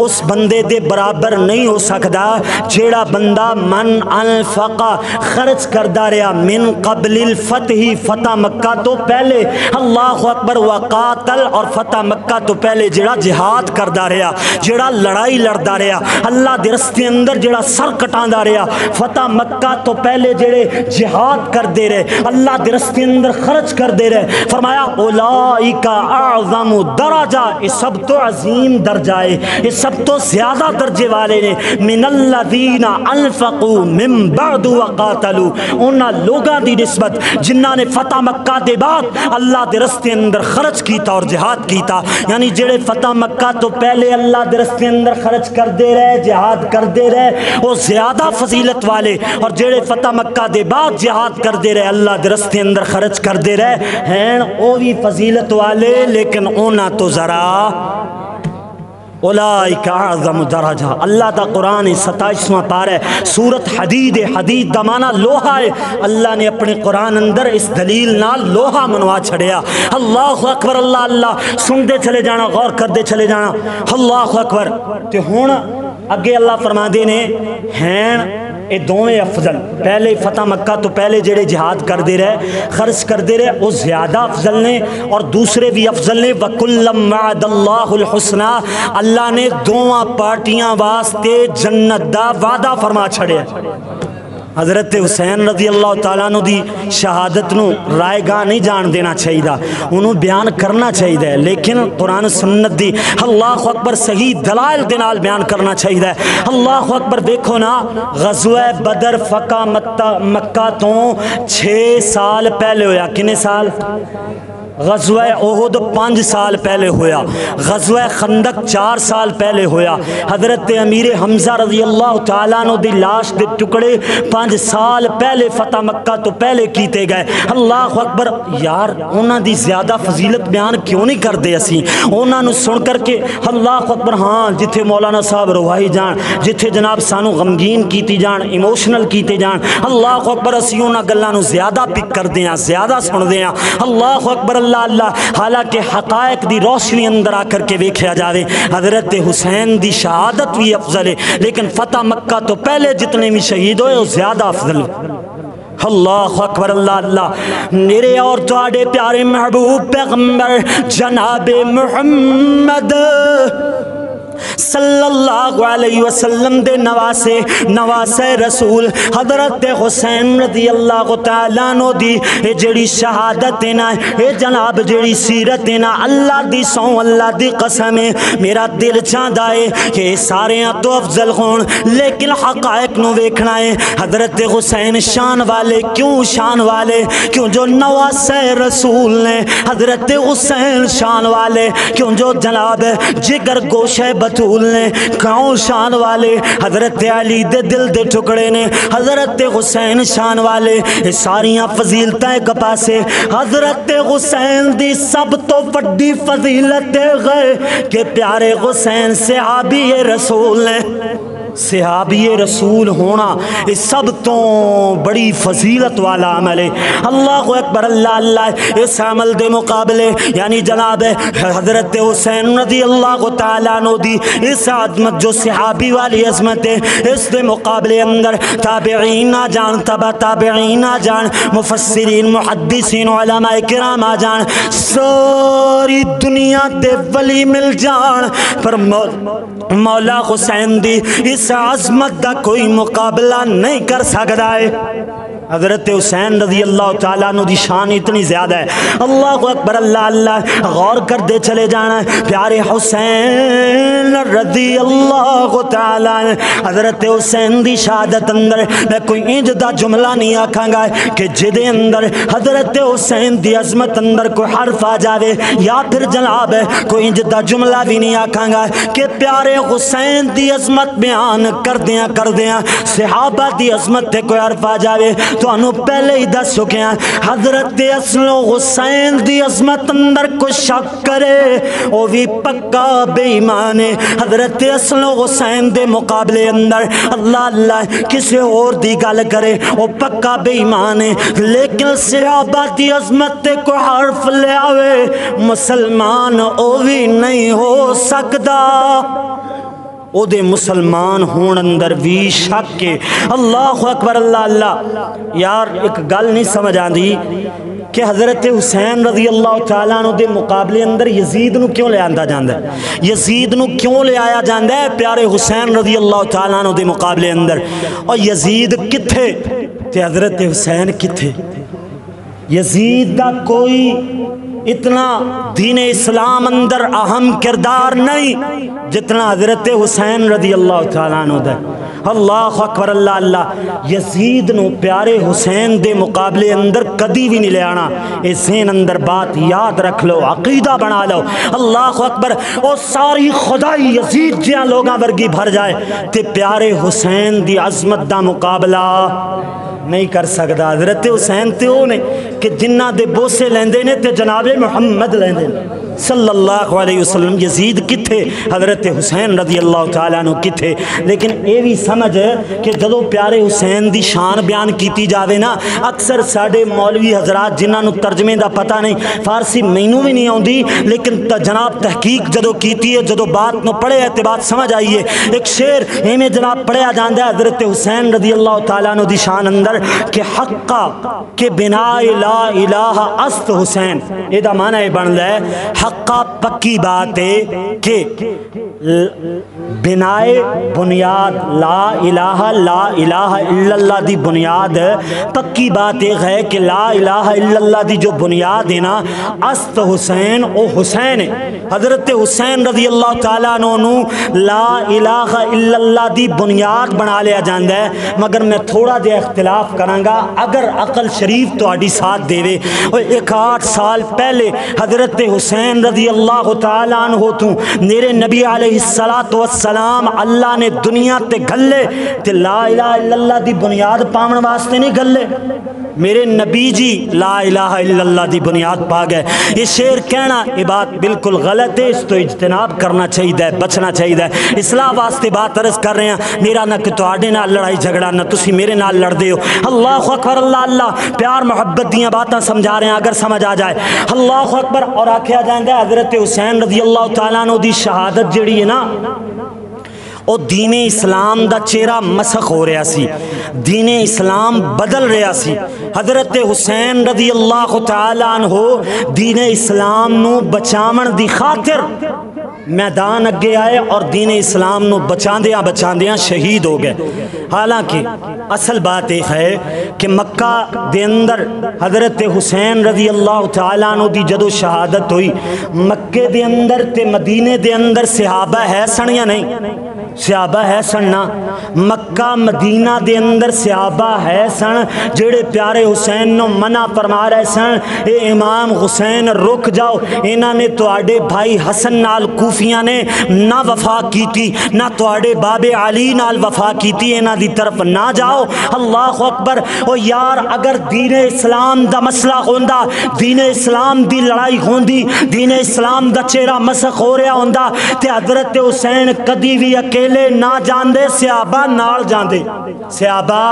उस बंदे दे बराबर नहीं हो सकता जेड़ा बंदा मन अनफका खर्च करता रहा मिन कबलिल फतही, फतेह मक्का तो पहले। अल्लाह अकबर वकातल और फतेह मक्का तो पहले जेड़ा जिहाद करता रहा, जेड़ा लड़ाई लड़ता रहा। अल्लाह के रस्ते अंदर जेड़ा सर कटा रहा, फतेह मक्का तो पहले जेड़े जिहाद करते रहे, अल्लाह के रस्ते अंदर खर्च करते रहे। फरमाया ओलाइका आज़म दराजा ये सब तो अजीम दर्जा है ये सब तो ज़्यादा दर्जे वाले ने। मिनल्लदीना अनफकू मिम बअदु वकातलू उन्होंने लोगों की नस्बत जिन्होंने फतेह मक्का के बाद अल्लाह के रस्ते अंदर खर्च किया और जिहाद किया यानी जेड़े फतेह मक्का तो पहले अल्लाह के रस्ते अंदर खर्च करते रहे, जिहाद करते रहे, वो ज़्यादा फजीलत वाले। और जेड़े जेड़े फतेह मक्का के बाद जिहाद करते रहे, अल्लाह के रस्ते अंदर खर्च करते रहे। हैं वो भी फजीलत वाले, लेकिन उन्होंने तो ज़रा। अल्लाह का कुरान सताईसवां पार है। सूरत हदीद हदीद का माना लोहा है। अल्लाह ने अपने कुरान अंदर इस दलील नाल लोहा मनवा छड़िया। अल्लाह अकबर, अल्लाह अल्लाह। सुनते चले जाना, गौर करते चले जाना। अल्लाह अकबर। हूँ अगे अल्लाह फरमाते ने ये दोवें अफजल, पहले फतेह मक्का तो पहले जेड़े जिहाद करते रहे, खर्च करते रहे, वो ज़्यादा अफजल ने और दूसरे भी अफजल ने वकुल्लमादल्लाहुसना अल्लाह ने दोवे पार्टियाँ वास्ते जन्नत का वादा फरमा छड़िया हज़रत हुसैन रज़ी अल्लाह तु शहादत न रायगा नहीं जान देना चाहिए उन्होंने बयान करना चाहिए लेकिन कुरान सुन्नत की अल्लाह अकबर सही दलाल के नाल बयान करना चाहिए अल्लाह अकबर देखो ना, गजवा बदर फका मक्का तो छे साल पहले होया। साल? गजवा ओहद पाँच साल पहले होया, गजवा खंदक चार साल पहले होया। हज़रत अमीर हमजा रज़ी अल्लाह तु लाश के टुकड़े पाँच साल पहले फतेह मक्का तो पहले किए गए। अल्लाह अकबर, यार उन्होंने ज़्यादा फजीलत बयान क्यों नहीं करते असी? उन्होंने सुन करके अल्लाह अकबर हाँ जिथे मौलाना साहब रवाई जान जिथे जनाब सानू गमगीन की जान इमोशनल किए जान अल्लाह अकबर, असी उन्होंने गलों ज़्यादा पिक करते हैं ज़्यादा सुनते हैं अल्लाह अकबर अल्लाह अल्लाह। हालाँकि हकायक की रोशनी अंदर आकर के वेख्या जाए हज़रत हुसैन की शहादत भी अफजल है। लेकिन फतेह मक्का तो पहले जितने भी शहीद हो ज़्यादा अफजल अल्लाह अकबर, अल्लाह अल्लाह। मेरे और थोड़े प्यारे महबूब पैगंबर, जनाब मुहम्मद। दे नवासे रसूल, हज़रत हुसैन शहादत जनाब है है सारे तो अफजल होन लेकिन हकायक नु है हज़रत हुसैन शान वाले, क्यों शान वाले, क्यों जो नवासे रसूल ने, हज़रत हुसैन शान वाले, क्यों जो जनाब जिगर गोशे बतूल ने, गाँव शान वाले, हज़रत अली दे दिल दे टुकड़े ने, हज़रत हुसैन शान वाले, ये सारिया फजीलत एक पासे हज़रत हुसैन दी सब तो वड्डी फजीलत गए, के प्यारे हुसैन से आबी रसूल ने। सिहाबी रसूल होना ये सब तो बड़ी फजीलत वाला अमल है। अल्लाह को अकबर, अल्लाह अल्लाह, इस अमल के मुकाबले, यानी जनाब, हज़रत हुसैन नदी अल्लाह को तु दी, इस आजमत जो सिहाबी वाली अजमत है इस मुकाबले अंदर ताबेन आ जान, तबा ताबेन आ जान मुफसरीन मुहदसिन कराम आ जान, सारी दुनिया दे वली मिल जान, पर मौला हुसैन दी इस इस आजमत का कोई मुकाबला नहीं कर सकता है। हज़रत हुसैन रज़ी अल्लाह तु की शान इतनी ज़्यादा है। अल्लाह अकबर, अल्लाह अल्लाह। गौर कर दे चले जाना प्यारे हुसैन रज़ी अल्लाह हज़रत हुसैन की शहादत अंदर मैं कोई इंज जुमला नहीं आखागा कि जिदे अंदर हज़रत हुसैन की अजमत अंदर कोई हर्फ आ जाए या फिर जनाब है कोई इंज का जुमला भी नहीं आखागा कि प्यारे हुसैन की अजमत बयान करद्या करद्या सिहाबा की अजमत से कोई हर्फ आ जाए तो पहले ही दस चुके हैं, हज़रत असलो हुसैन की अजमत अंदर कुछ शक करे? वो भी पक्का बेईमान है। हज़रत असलो हुसैन के मुकाबले अंदर अल्लाह अल्लाह किसी और गल करे वो पक्का बेईमान है। लेकिन सियाबा की अजमत को हर्फ लिया मुसलमान वो भी नहीं हो सकता ओदे मुसलमान होने अंदर भी शक है अल्लाह अकबर, अल्लाह अल्लाह। यार, एक गल नहीं समझ आती कि हज़रत हुसैन रज़ी अल्लाह तु के मुकाबले अंदर यजीद न क्यों लिया जाता है? यजीद न क्यों लिया जाता है प्यारे हुसैन रज़ी अल्लाह तु के मुकाबले अंदर? और यजीद कितने हज़रत हुसैन कितने यजीद का कोई इतना दीन इस्लाम अंदर अहम किरदार नहीं जितना हज़रत हुसैन रदी अल्लाह तला अल्लाह अकबर, अल्लाह अल्लाह। यजीद न प्यारे हुसैन के मुकाबले अंदर कभी भी नहीं ले आना। इस अंदर बात याद रख लो, अकीदा बना लो। अल्लाह अकबर और सारी खुदाई यजीद जिया लोगों वर्गी भर जाए तो प्यारे हुसैन की अजमत का मुकाबला नहीं कर सकता हज़रत हुसैन तो ने कि जिन्हों के बोसे लेंदे ने तो जनाबे मुहम्मद लेंदे सल्लल्लाहु अलैहि वसल्लम यजीद किथे हज़रत हुसैन रज़ी अल्लाह तु किथे लेकिन ये भी समझ कि जो प्यारे हुसैन की शान बयान की जाए ना, अक्सर साढ़े मौलवी हजरात जिन्होंने तर्जमे का पता नहीं, फारसी मैनू भी नहीं आती लेकिन जनाब तहकीक जो की है जो बात को पढ़िया तो बात समझ आई है। एक शेर इवें जनाब पढ़िया जाता है, हज़रत हुसैन रज़ी अल्लाह तु की शान अंदर, कि हक्का, के बिना ला इलाहा अस्त हुसैन यदा माना यह बनता है हक्का पक्की बात है कि बिनाए बुनियाद, ला इलाहा ला इलाहा इल्लल्लाह दी बुनियाद। पक्की बात एक है कि ला इलाहा इल्लल्लाह दी जो बुनियाद है ना, अस्त हुसैन, ओ हुसैन हज़रत हुसैन रज़ी अल्लाह तला ला इलाहा इल्लल्लाह दी बुनियाद बना लिया जाता है। मगर मैं थोड़ा जहा इख्तलाफ कराँगा, अगर अकल शरीफ तो साथ देवे। एक आठ साल पहले हज़रत हुसैन हुसैन रदी अल्लाह तु तू मेरे नबी सलाम अल्लाह ने दुनिया ते गले ते ला इलाहा इल्लल्लाह दी बुनियाद पावन वास्ते नहीं गले मेरे नबी जी ला इलाहा इल्लल्लाह दी बुनियाद पा गए। ये शेर कहना, ये बात बिल्कुल गलत है, इस तो इजतनाब करना चाहिए, बचना चाहिए। इसलाह वास्ते बात अर्ज़ कर रहे हैं, मेरा ना कि थोड़े नाल लड़ाई झगड़ा, ना तुम मेरे नाल लड़ते हो। अल्लाह अकबर, अल्लाह अल्लाह, प्यार मोहब्बत दियाँ बातें समझा रहे हैं, अगर समझ आ जाए। अल्लाह अकबर और आख्या जाता हज़रत हुसैन रज़ी अल्लाह तला शहादत जी है ना ਉਹ दीने इस्लाम का चेहरा मसख हो रहा सी दीने इस्लाम बदल रहा सी हज़रत हुसैन रज़ी अल्लाह हो दीने इस्लाम बचावन की मैदान अगे आए और दीने इस्लाम को बचाद्या बचाद्या शहीद हो गए। हालाँकि असल बात यह है कि मक्का दे अंदर हज़रत हुसैन रज़ी अल्लाह तु की जदों शहादत हुई, मक्के दे अंदर ते मदीने दे अंदर सिहाबा है सन या नहीं? सियाबा है सन ना? मक्का मदीना दे अंदर सियाबा है सन जेड़े प्यारे हुसैन नो मना फरमा रहे सन ए इमाम हुसैन, रुक जाओ इन्होंने थोड़े भाई हसन नाल कूफिया ने ना वफा की ना थोड़े बाबे अली नाल वफा की इन्हों की तरफ़ ना जाओ। अल्लाह अकबर, ओ यार, अगर दीन इस्लाम का मसला होंदा, दीन इस्लाम की लड़ाई होंदी, दीन इस्लाम का चेहरा मसक हो रहा ते हज़रत हुसैन कदी भी अकेले ना जाते सियाबा सियाबा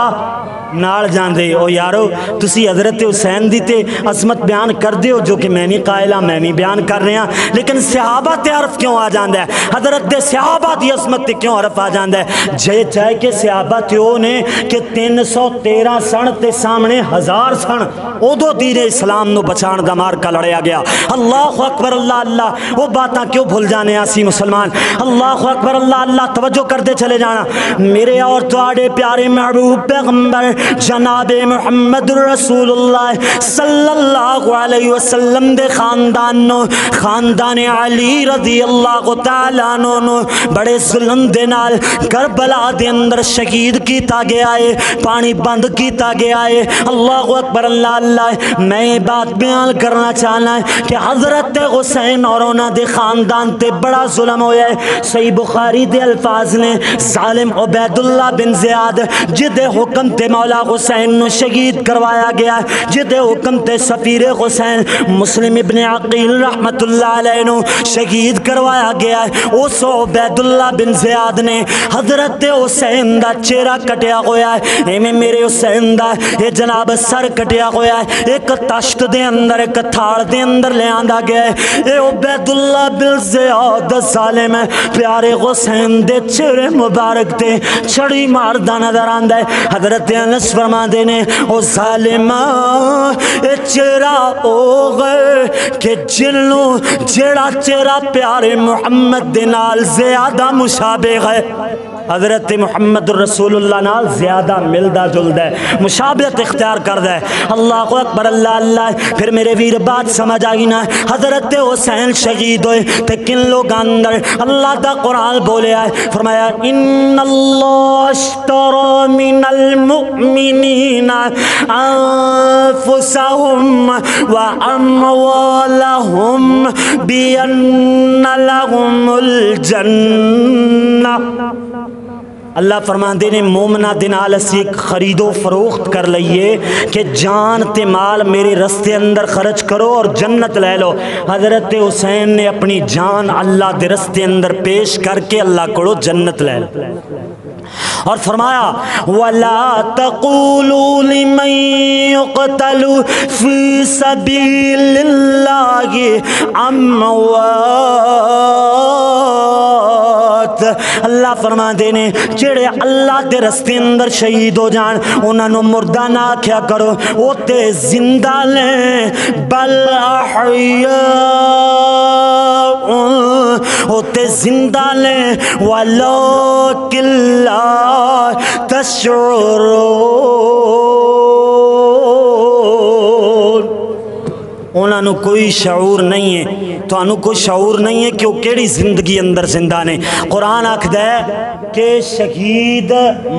नाल जाते ओ यारो, तुसी हज़रत हुसैन दी ते अजमत बयान कर दो जो कि मैं नहीं कायला, मैं भी बयान कर रहा। लेकिन सियाबा ते हरफ क्यों आ जाता है? हज़रत सियाबा की अजमत ते क्यों हरफ आ जाता है? जे चाहे कि सियाबा त्यो ने कि तीन सौ तेरह सन ते सामने हज़ार सन उदो दीन इस्लाम बचा का मार्का लड़िया गया। अल्लाह अकबर, अल्लाह अल्लाह, वो बात क्यों भूल जाने आसी मुसलमान? अल्लाह अकबर, अल्लाह अल्लाह, तवज्जो करते चले जाना। मेरे और थोड़े प्यारे महबूब पैगंबर, जनाब मोहम्मद रसूलुल्लाह सल्लल्लाहु अलैहि वसल्लम दे खानदान खानदान अली रज़ी अल्लाह नो बड़े जुल्म दे नाल करबला दे अंदर शहीद किया गया है, पानी बंद किया गया है। अल्लाह अकबर, अल्लाह अल्लाह, मैं ये बात बयान करना चाहना है कि हज़रत हुसैन और उन्होंने खानदान ते बड़ा जुल्म होया है। सही बुखारी दे अल्फाज ने, जालिम उबैदुल्ला बिन जियाद, जिदे हुक्म ते मौला हुसैन शहीद करवाया गया, जिदे हुक्म ते सफीर हुसैन, मुस्लिम इबन अकील रहमतुल्लाह शहीद करवाया गया उस उबैदुल्ला बिन जियाद ने हज़रत हुसैन का चेहरा कटिया होया है। इवें मेरे हुसैन का ये जनाब सर कटिया होया है। एक तश्त दे अंदर, एक थाल दे अंदर लिया गया है। ये उबैदुल्ला बिन जियाद जालिम है। प्यारे हुसैन दे चेहरे मुबारक ते छड़ी मारदा नज़र आंदा है। हज़रत अनस फरमाते ने, ओ जालिमा ए चेहरा ओ गए कि जिन्नू जेड़ा चेहरा प्यारे मुहम्मद ज़्यादा मुशाबे है। हज़रत मुहम्मद रसूलुल्लाह ज़्यादा मिलता जुलता है मुशाबत इख्तियार करता है। अल्लाह को अकबर, अल्लाह अल्लाह, फिर मेरे वीर बात समझ आई ना, हज़रत हुसैन शहीद होए तो किन लोग अंदर? अल्लाह का कुरान बोले है, फरमाया इन जन्नह अल्लाह फरमाते ने मोमना दिन एक खरीदो फरोख्त कर लीए कि जान ते माल मेरे रस्ते अंदर खर्च करो और जन्नत ले लो। हज़रत हुसैन ने अपनी जान अल्लाह के रस्ते अंदर पेश करके अल्लाह को जन्नत ले लो। और फरमाया, वला तकूलू फ़ी सबीलिल्लाहि अमवात अल्लाह फरमा देने जेड़े अल्लाह के रस्ते अंदर शहीद हो जान उन्होंने मुर्दा ना आख्या करो, वो ते ज़िंदा ने। बल होते ज़िंदा ने। वालो किला तशरो। उन्होंने कोई शूर नहीं है। तो कोई शूर नहीं है कि वह कि ज़िंदगी अंदर ज़िंदा ने। कुरान आखद है कि शहीद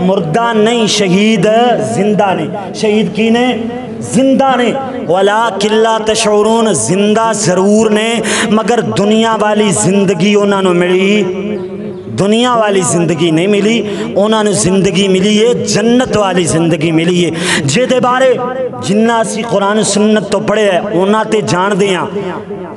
मुर्दा नहीं, शहीद ज़िंदा ने। शहीद की ने? ज़िंदा ने। वाला किला तशौरून ज़िंदा ज़रूर ने। मगर दुनिया वाली ज़िंदगी उन्होंने मिली। दुनिया वाली ज़िंदगी नहीं मिली, उन्होंने ज़िंदगी मिली है जन्नत वाली ज़िंदगी मिली है। जेदे बारे जिन्ना असी कुरान सुन्नत तो पढ़े है उन्होंने जानते हाँ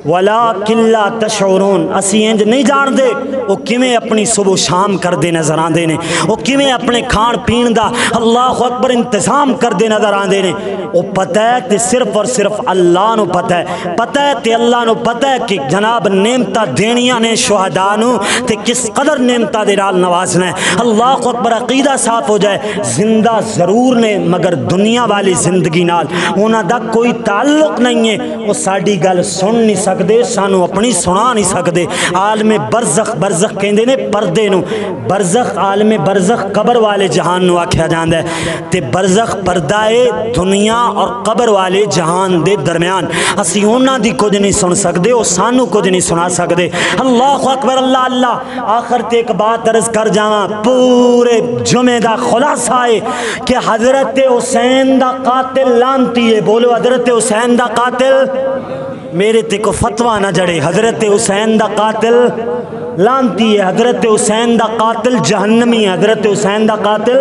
वला किला तशोरून असी इंज नहीं जानते वो किमें अपनी सुबह शाम करते नज़र आते हैं वो किमें अपने खाण पीण का अल्लाह पर इंतज़ाम करते नज़र आते हैं वो पता है तो सिर्फ़ और सिर्फ़ अल्लाह को पता है। पता है तो अल्लाह को पता है कि जनाब नेमता देनिया ने, शहदा ते किस कदर नेमत के नाल नवाजना है अल्लाह अकबर अकीदा साफ़ हो जाए, ज़िंदा ज़रूर ने मगर दुनिया वाली ज़िंदगी नाल। उन्होंने कोई ताल्लुक नहीं है। वो साड़ी गल सुन नहीं सकते सानू अपनी सुना नहीं सकते आलमे बरजख बरजख कहते ने परदे बरजख, आलमे बरजख कबर वाले जहान आख्या जाता है। तो बरजख परदा है दुनिया और कबर वाले जहान के दरम्यान। असी उन्होंने कुछ नहीं सुन सकते वो सानू कुछ नहीं सुना सकते अल्लाह अकबर, अल्लाह अल्लाह। आखिर ते एक बात अर्ज़ कर जावा पूरे जुमे का खुलासा है कि हज़रत हुसैन का कातिल लानती है। बोलो, हज़रत हुसैन का कातिल? मेरे ते को फतवा ना जड़े। हज़रत हुसैन का कातिल लानती है। हज़रत हुसैन का कातिल जहन्नमी है। हज़रत हुसैन का कातिल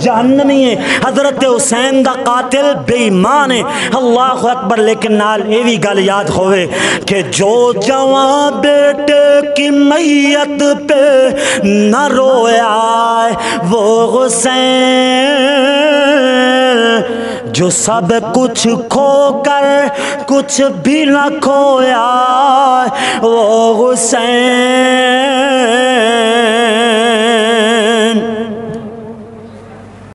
जहन्नमी है। हज़रत हुसैन का कातिल बेईमान है। अल्लाह अकबर। लेकिन नाल ये भी गल याद होवे कि जो जवा बेटे की मैयत पे न रोया वो हुसैन। जो सब कुछ खो कर कुछ भी न खोया वो हुसैन।